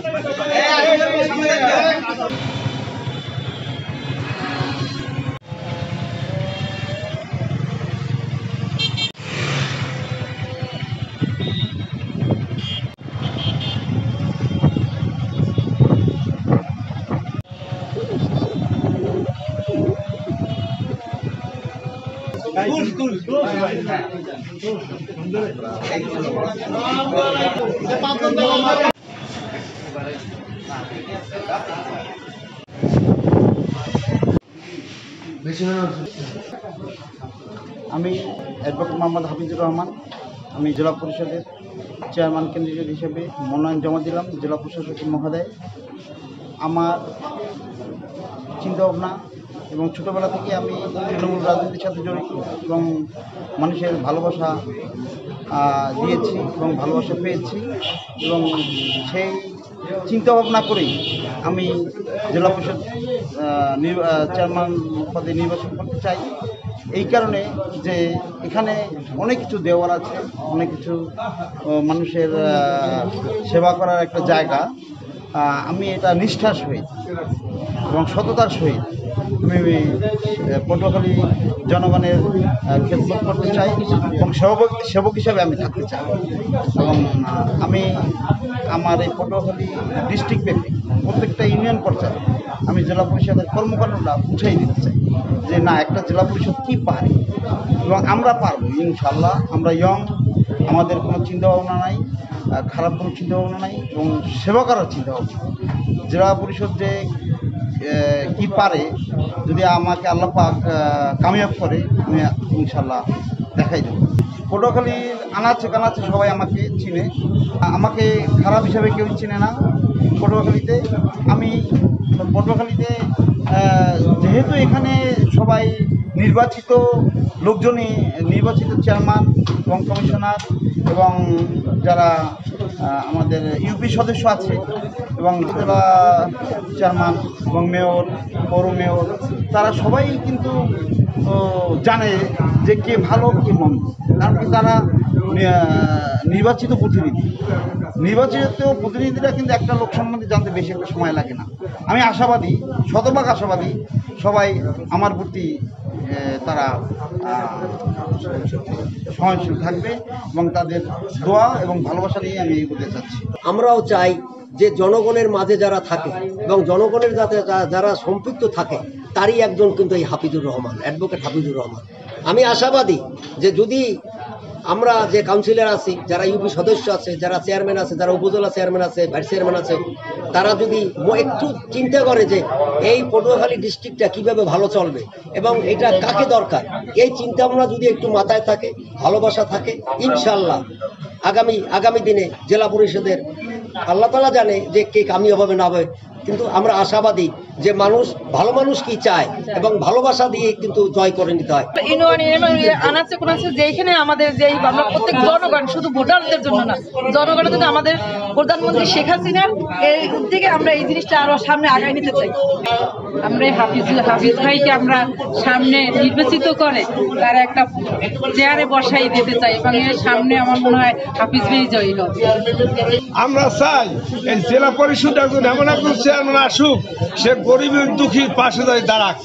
Cool, cool, cool. আমি advocate Mohammad Hafizur Rahman. আমি জেলা পরিষদের চেয়ারম্যান ক্যান্ডিডেট হিসেবে মনোনয়ন জমা দিলাম, জেলা প্রশাসক মহোদয়। আমার চিন্তাভাবনা এবং ছোটোবেলা থেকে আমি তৃণমূল রাজনীতির সাথে জড়িত এবং মানুষের ভালোবাসা দিয়েছি এবং ভালোবাসা পেয়েছি এবং সেই চিন্তাভাবনা করেই আমি জেলা পরিষদ চেয়ারম্যান পদে নির্বাচন করতে চাই। এই কারণে যে এখানে অনেক কিছু দেওয়ার আছে, অনেক কিছু মানুষের সেবা করার একটা জায়গা। আমি এটা নিষ্ঠার সহিত এবং সততার সহিত আমি পটুয়াখালী জনগণের খেদমত করতে চাই এবং সেবক সেবক হিসাবে আমি থাকতে চাই। এবং আমি আমার এই পটুয়াখালী ডিস্ট্রিক্ট ব্যাপী প্রত্যেকটা ইউনিয়ন পর্যায়ে আমি জেলা পরিষদের কর্মকাণ্ডটা বুঝাই দিতে চাই যে না একটা জেলা পরিষদ কী পারে? এবং আমরা পারব ইনশাল্লাহ। আমরা ইয়ং আমাদের কোনো চিন্তাভাবনা নাই। আহ, খারাপ কোনো চিন্তাভাবনা নাই এবং সেবা করার চিন্তাভাবনা জেলা পরিষদ যে কি পারে, যদি আমাকে আল্লাহ পাক কামিয়াব করে, আমি ইনশাল্লাহ দেখাই দেবো। পটুয়াখালীর আনাচে কানাচে সবাই আমাকে চিনে। আমাকে খারাপ হিসাবে কেউ চিনে না পটুয়াখালীতে। আমি পটুয়াখালীতে যেহেতু এখানে সবাই নির্বাচিত লোকজনই, নির্বাচিত চেয়ারম্যান এবং কমিশনার এবং যারা আমাদের ইউপি সদস্য আছে এবং জেলা চেয়ারম্যান এবং মেয়র, পৌর মেয়র, তারা সবাই কিন্তু জানে যে কে ভালো, কে মন্দ। কারণ কি তারা নির্বাচিত প্রতিনিধি। নির্বাচিত প্রতিনিধিরা কিন্তু একটা লোক সম্বন্ধে জানতে বেশি একটা সময় লাগে না। আমি আশাবাদী, শতভাগ আশাবাদী সবাই আমার প্রতি তারা সহনশীল থাকবে এবং তাদের দোয়া এবং ভালোবাসা নিয়ে আমি এগোতে চাচ্ছি। আমরাও চাই যে জনগণের মাঝে যারা থাকে এবং জনগণের যাতে যারা সম্পৃক্ত থাকে, তারই একজন কিন্তু এই হাফিজুর রহমান অ্যাডভোকেট হাফিজুর রহমান। আমি আশাবাদী যে যদি আমরা যে কাউন্সিলর আছি, যারা ইউপি সদস্য আছে, যারা চেয়ারম্যান আছে, যারা উপজেলা চেয়ারম্যান আছে ভাইস চেয়ারম্যান আছে, তারা যদি একটু চিন্তা করে যে এই পটুয়াখালী ডিস্ট্রিক্টটা কীভাবে ভালো চলবে এবং এটা কাকে দরকার, এই চিন্তা ভাবনা যদি একটু মাথায় থাকে, ভালোবাসা থাকে ইনশাল্লাহ আগামী আগামী দিনে জেলা পরিষদের আল্লাহ তালা জানে যে কে কামিয়াব হবে না হবে, কিন্তু আমরা আশাবাদী যে মানুষ ভালো মানুষ কি চায় এবং ভালোবাসা দিয়ে কিন্তু জয় করে নিতে হয়। আনাচে কোনাচে যেখানে আমাদের যে আমরা প্রত্যেক জনগণ শুধু ভোটারদের জন্য না জনগণের জন্য আমাদের প্রধানমন্ত্রী শেখ হাসিনার এই উদ্যোগে আমরা এই জিনিসটা আরও সামনে আগায় নিতে চাই। আমরা হাফিজ হাফিজ ভাইকে আমরা সামনে নির্বাচিত করে তার একটা চেয়ারে বসাই দিতে চাই এবং এর সামনে আমার মনে হয় হাফিজ ভাই জয়ী হবে আমরা চাই এই জেলা পরিষদ একজন এমন একজন চেয়ারম্যান আসুক সে গরিবের দুঃখীর পাশে দাঁড়িয়ে দাঁড়াক